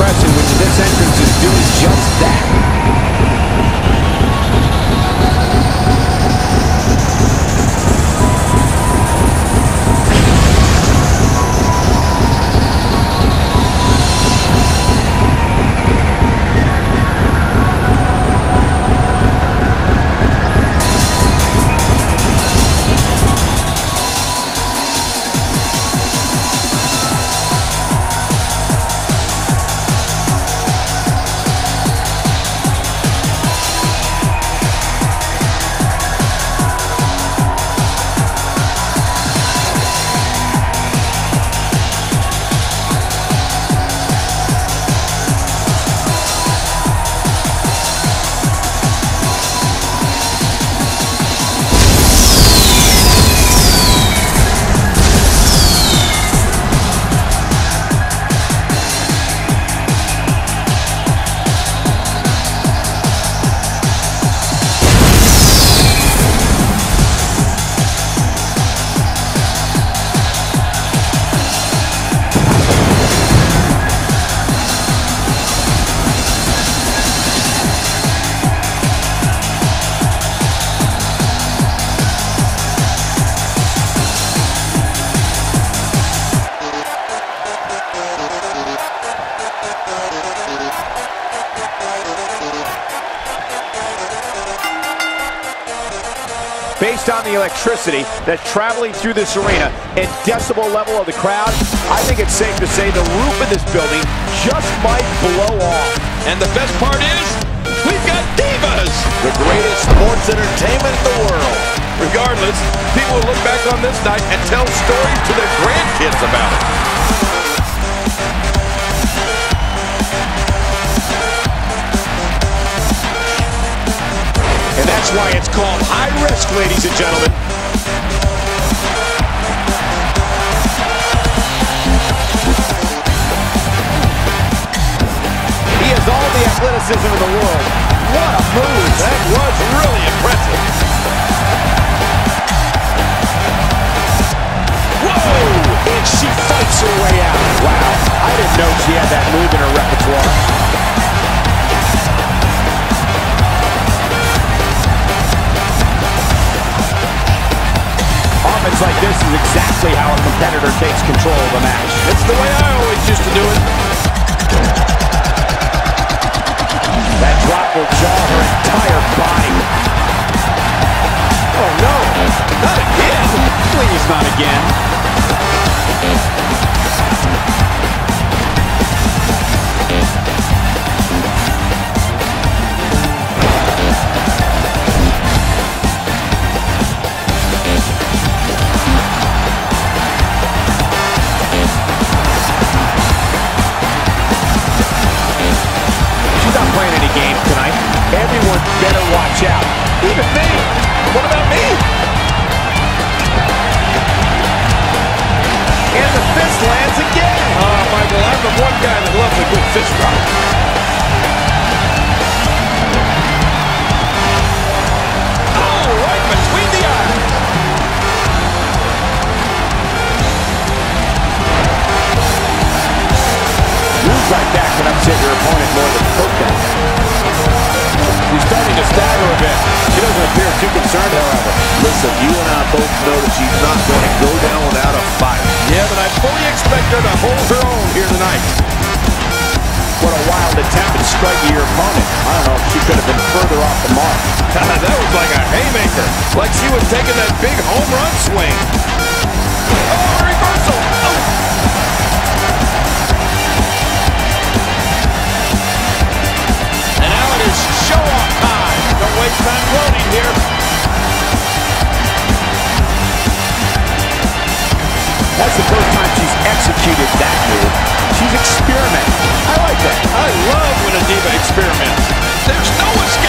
which this entrance is doing just that. Based on the electricity that's traveling through this arena and decibel level of the crowd, I think it's safe to say the roof of this building just might blow off. And the best part is, we've got divas! The greatest sports entertainment in the world. Regardless, people will look back on this night and tell stories to their grandkids about it. And that's why it's called high risk, ladies and gentlemen. He has all the athleticism in the world. What a move. That was really impressive. Whoa! And she fights her way out. Wow. I didn't know she had that move in her repertoire. Like this is exactly how a competitor takes control of a match. It's the way I always used to do it. That drop will jar her entire body. Oh no! Not again! Please, not again. Have been further off the mark. Ah, that was like a haymaker. Like she was taking that big home run swing. Oh, reversal. Oh. And now it is show-off time. Don't waste time gloating here. That's the first time she's executed that move. She's experimenting. I like that. I love when a diva experiments. There's no escaping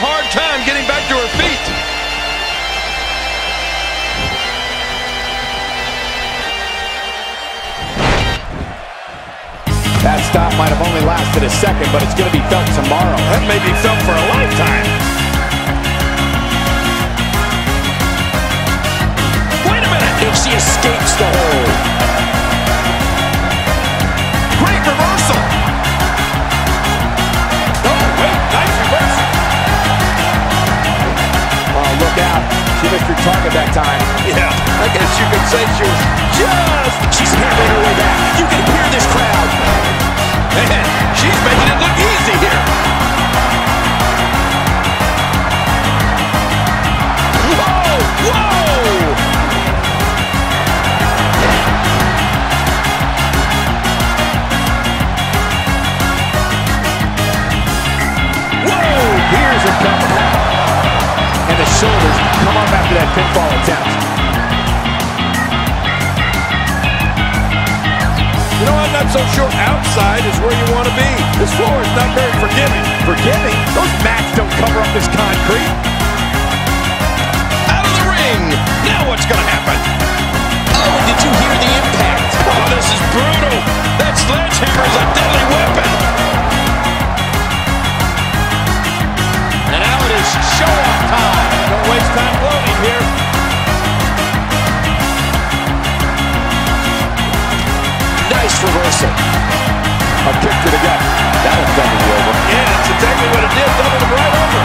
hard time getting back to her feet. That stop might have only lasted a second, but it's going to be felt tomorrow. That may be felt for a lifetime. Wait a minute. If she escapes the hole. Out. She missed her target that time. Yeah, I guess you could say she was just... She's hammering her way back. You can hear this crowd. Man, she's making it look easy here. Whoa! Whoa! Whoa! Here's a cover. And the shoulders pinfall attempt. You know, I'm not so sure outside is where you want to be. This floor is not very forgiving. Forgiving? Those mats don't cover up this concrete. Out of the ring! Now what's going to happen? Oh, did you hear the impact? Oh, this is brutal. That sledgehammer is a deadly weapon. And now it is show-off time. Don't waste time gloating reversal. A kick to the gut. That'll double you over. Yeah, that's exactly what it did. Doubled him right over.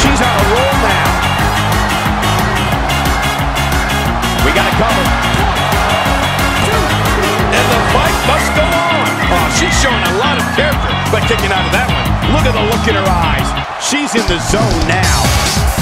She's on a roll now. We got it covered. And the fight must go on. Oh, she's showing a lot of character by kicking out of that one. Look at the look in her eyes. She's in the zone now.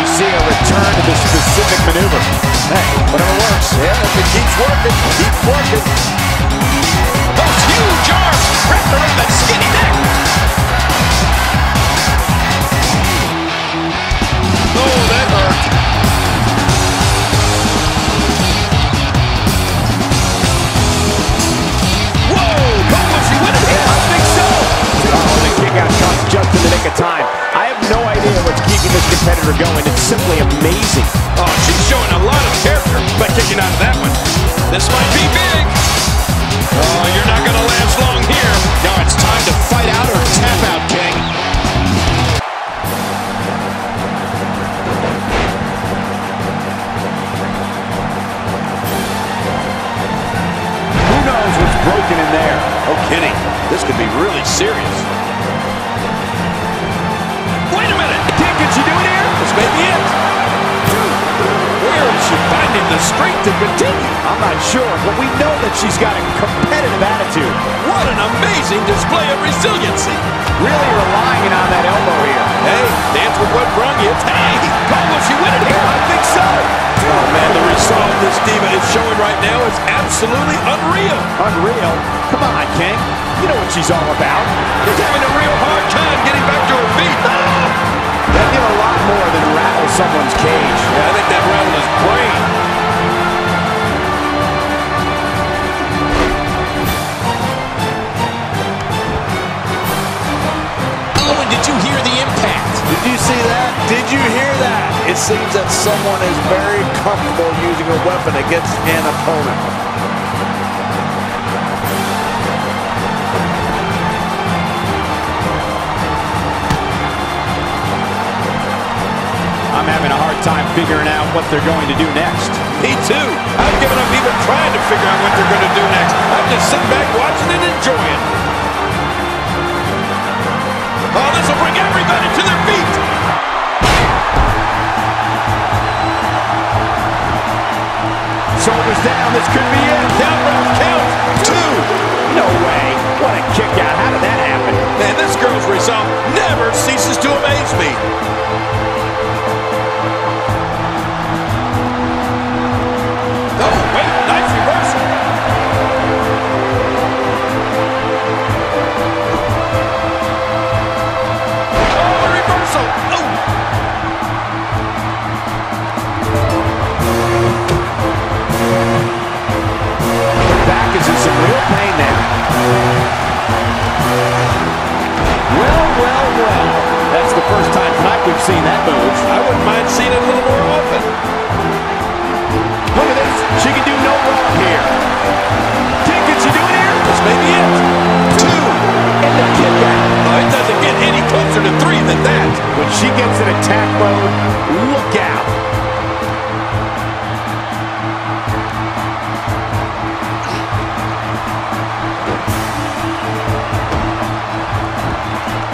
We see a return to the specific maneuver. Hey, whatever works. Yeah, if it keeps working, keep working. Those huge arms wrapped around that skinny neck. Oh, that hurt. Whoa! But will she win it here? I think so. Oh, the kick out comes just in the nick of time. No idea what's keeping this competitor going. It's simply amazing. Oh, she's showing a lot of know that she's got a competitive attitude. What an amazing display of resiliency. Really relying on that elbow here. Hey, dance with what brung you. Hey, Cole, will she win it here? I think so. Oh, man, the resolve this diva is showing right now is absolutely unreal. Unreal. Come on, King. You know what she's all about. She's having a real hard time getting back to her feet. Ah! That did a lot more than rattle someone's cage. Yeah, I think that rattled his brain. Did you see that? Did you hear that? It seems that someone is very comfortable using a weapon against an opponent. I'm having a hard time figuring out what they're going to do next. Me too. I've given up even trying to figure out what they're going to do next. I'm just sitting back watching and enjoying.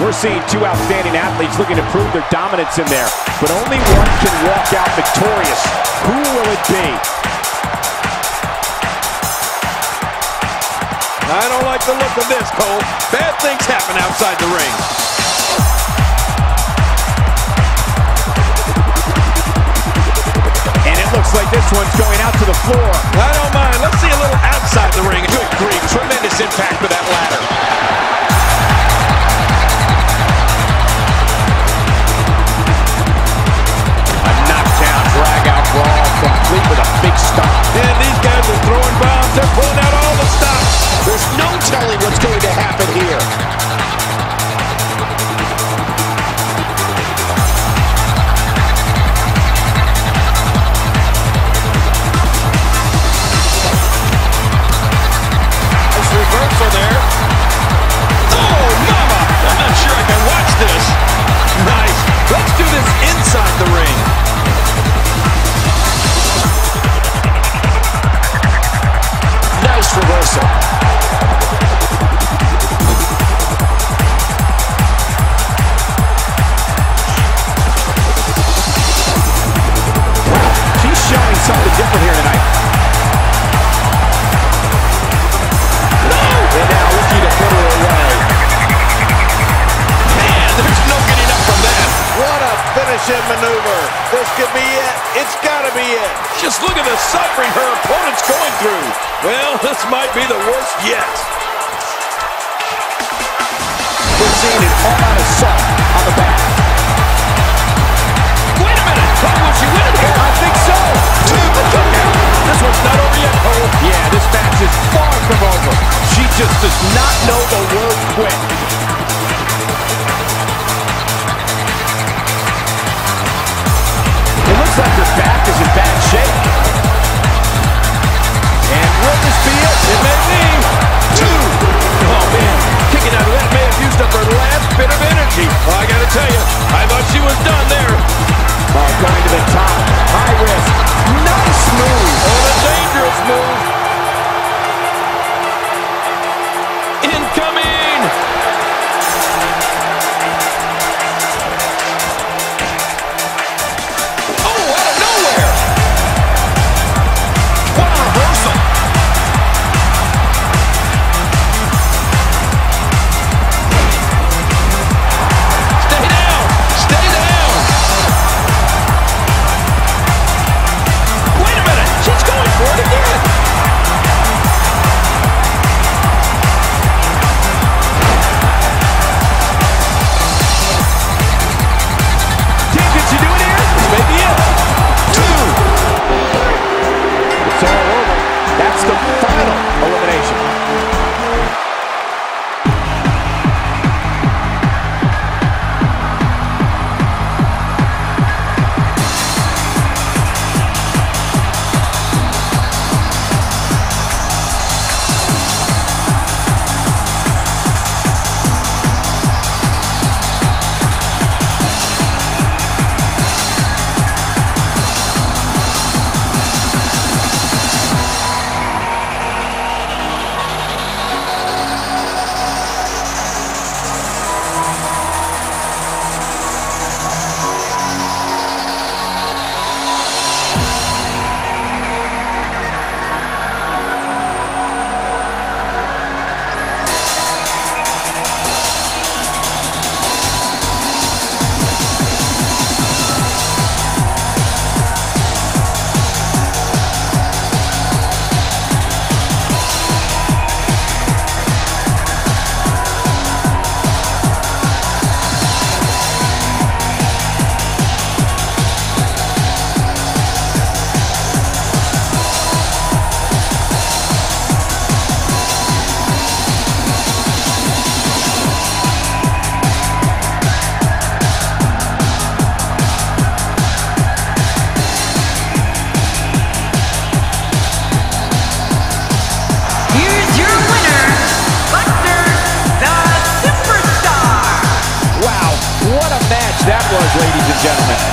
We're seeing two outstanding athletes looking to prove their dominance in there, but only one can walk out victorious. Who will it be? I don't like the look of this, Cole. Bad things happen outside the ring. And it looks like this one's going out to the floor. A maneuver. This could be it. It's got to be it. Just look at the suffering her opponent's going through. Well, this might be the worst yet. We're seeing an all-out assault on the back. Wait a minute. Oh, will she win it here? I think so. Two. This one's not over yet, Cole. Yeah, this match is far from over. She just does not know the word quit. Bit of energy. Well, I got to tell you, I thought she was done there. Oh, going to the top. High risk. Nice move. Oh, a dangerous move.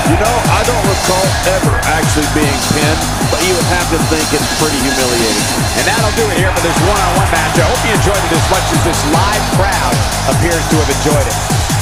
You know, I don't recall ever actually being pinned, but you would have to think it's pretty humiliating. And that'll do it here for this one-on-one -on -one match. I hope you enjoyed it as much as this live crowd appears to have enjoyed it.